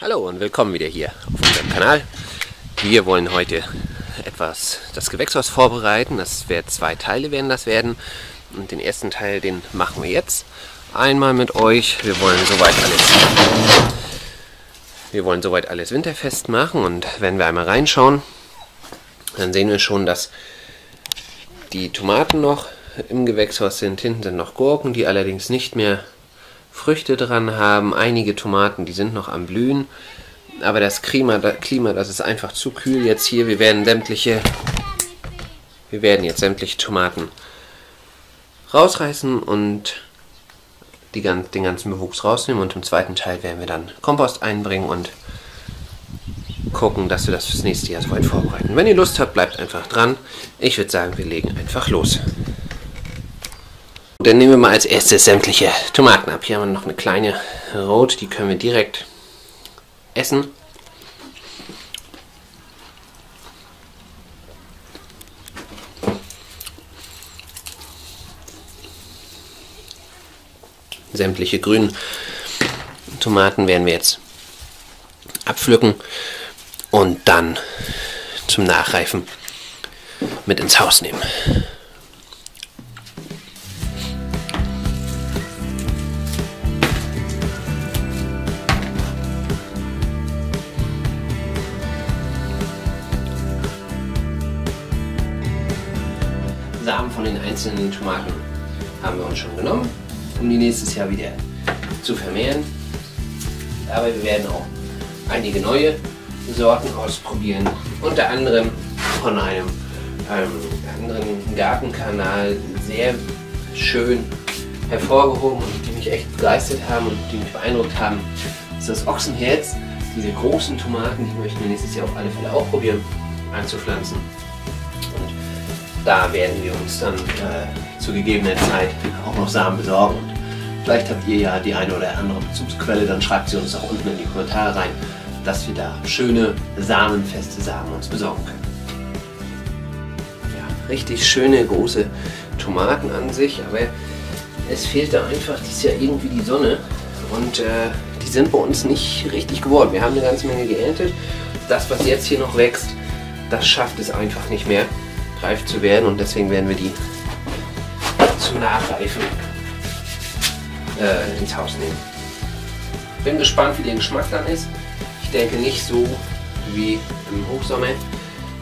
Hallo und willkommen wieder hier auf unserem Kanal. Wir wollen heute etwas das Gewächshaus vorbereiten. Das werden zwei Teile werden das werden. Und den ersten Teil, den machen wir jetzt einmal mit euch. Wir wollen soweit alles wir wollen soweit alles winterfest machen und wenn wir einmal reinschauen, dann sehen wir schon, dass die Tomaten noch im Gewächshaus sind. Hinten sind noch Gurken, die allerdings nicht mehr Früchte dran haben. Einige Tomaten, die sind noch am Blühen. Aber das Klima, das Klima, das ist einfach zu kühl jetzt hier. Wir werden sämtliche, wir werden jetzt sämtliche Tomaten rausreißen und die, den ganzen Bewuchs rausnehmen. Und im zweiten Teil werden wir dann Kompost einbringen und gucken, dass wir das fürs nächste Jahr soweit vorbereiten. Wenn ihr Lust habt, bleibt einfach dran. Ich würde sagen, wir legen einfach los. Dann nehmen wir mal als erstes sämtliche Tomaten ab. Hier haben wir noch eine kleine Rot, die können wir direkt essen. Sämtliche grünen Tomaten werden wir jetzt abpflücken und dann zum Nachreifen mit ins Haus nehmen. Von den einzelnen Tomaten haben wir uns schon genommen, um die nächstes Jahr wieder zu vermehren. Aber wir werden auch einige neue Sorten ausprobieren. Unter anderem von einem, einem anderen Gartenkanal sehr schön hervorgehoben und die mich echt begeistert haben und die mich beeindruckt haben, ist das Ochsenherz. Diese großen Tomaten, die möchten wir nächstes Jahr auf alle Fälle auch probieren anzupflanzen da werden wir uns dann äh, zu gegebener Zeit auch noch Samen besorgen. Und vielleicht habt ihr ja die eine oder andere Bezugsquelle, dann schreibt sie uns auch unten in die Kommentare rein, dass wir da schöne samenfeste Samen uns besorgen können. Ja, richtig schöne große Tomaten an sich, aber es fehlt da einfach dieses Jahr irgendwie die Sonne und äh, die sind bei uns nicht richtig geworden. Wir haben eine ganze Menge geerntet. Das, was jetzt hier noch wächst, das schafft es einfach nicht mehr reif zu werden und deswegen werden wir die zum Nachreifen äh, ins Haus nehmen. Bin gespannt, wie der Geschmack dann ist. Ich denke nicht so wie im Hochsommer,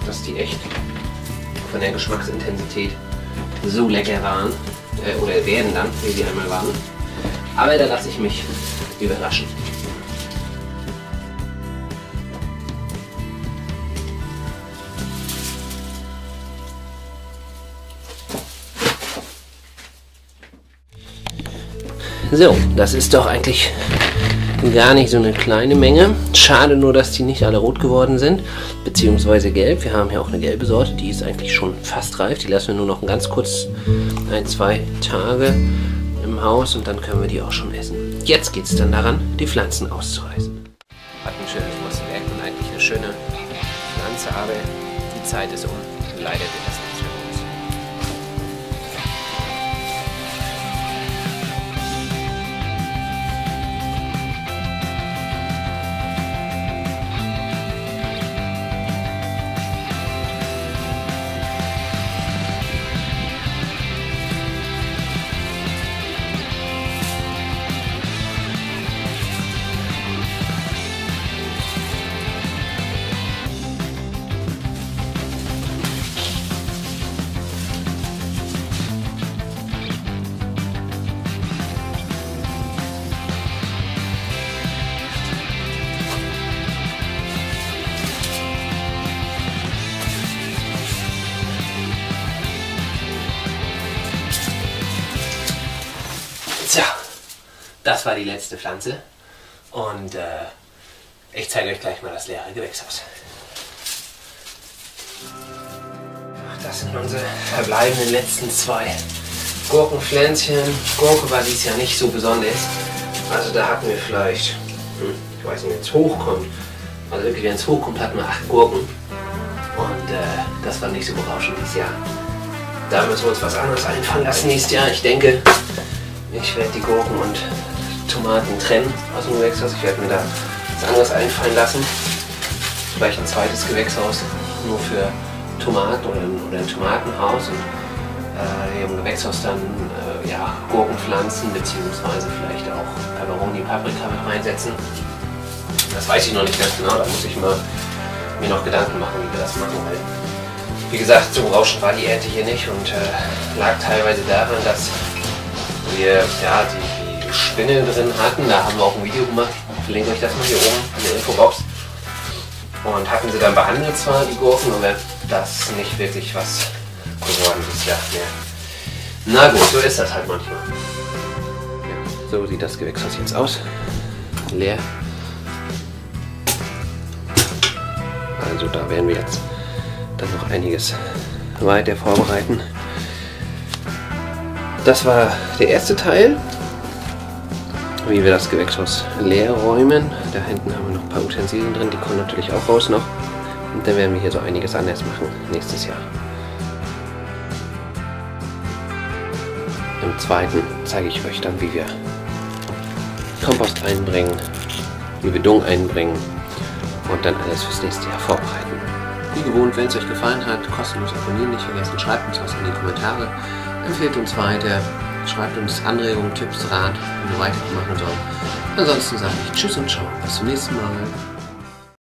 dass die echt von der Geschmacksintensität so lecker waren äh, oder werden dann, wie sie einmal waren. Aber da lasse ich mich überraschen. So, das ist doch eigentlich gar nicht so eine kleine Menge. Schade nur, dass die nicht alle rot geworden sind, beziehungsweise gelb. Wir haben hier auch eine gelbe Sorte, die ist eigentlich schon fast reif. Die lassen wir nur noch ganz kurz ein, zwei Tage im Haus und dann können wir die auch schon essen. Jetzt geht es dann daran, die Pflanzen auszureißen. Hat ein schönes Musterwerk und eigentlich eine schöne Pflanze, aber die Zeit ist um. Leider wird das Tja, das war die letzte Pflanze. Und äh, ich zeige euch gleich mal das leere Gewächshaus. Das sind unsere verbleibenden letzten zwei Gurkenpflänzchen. Gurke war dies Jahr nicht so besonders. Also da hatten wir vielleicht, hm, ich weiß nicht, wenn es hochkommt, also wirklich, wenn es hochkommt, hatten wir acht Gurken. Und äh, das war nicht so berauschend dieses Jahr. Da müssen wir uns was anderes einfallen lassen nächstes Jahr. Ich denke, ich werde die Gurken und Tomaten trennen aus dem Gewächshaus. Ich werde mir da nichts anderes einfallen lassen. Vielleicht ein zweites Gewächshaus nur für Tomaten oder oder ein Tomatenhaus und äh, im Gewächshaus dann äh, ja, Gurkenpflanzen beziehungsweise vielleicht auch Peperoni, Paprika mit reinsetzen. Das weiß ich noch nicht ganz genau, da muss ich mal, mir noch Gedanken machen, wie wir das machen. Weil, wie gesagt, so rauschend war die Ernte hier nicht und äh, lag teilweise daran, dass wir ja, die, die Spinne drin hatten. Da haben wir auch ein Video gemacht. Ich verlinke euch das mal hier oben in der Infobox. Und hatten sie dann behandelt zwar, die Gurken, aber das nicht wirklich was geworden ist. Ja, mehr. Na gut, so ist das halt manchmal. So sieht das Gewächshaus jetzt aus. Leer. Also da werden wir jetzt dann noch einiges weiter vorbereiten. Das war der erste Teil, wie wir das Gewächshaus leer räumen. Da hinten haben wir noch ein paar Utensilien drin, die kommen natürlich auch raus noch. Und dann werden wir hier so einiges anders machen nächstes Jahr. Im zweiten zeige ich euch dann, wie wir Kompost einbringen, wie wir Dung einbringen und dann alles fürs nächste Jahr vorbereiten. Wie gewohnt, wenn es euch gefallen hat, kostenlos abonnieren nicht vergessen, schreibt uns was in die Kommentare empfehlt uns weiter, schreibt uns Anregungen, Tipps, Rat, wie wir weitermachen sollen. Ansonsten sage ich Tschüss und Ciao. Bis zum nächsten Mal.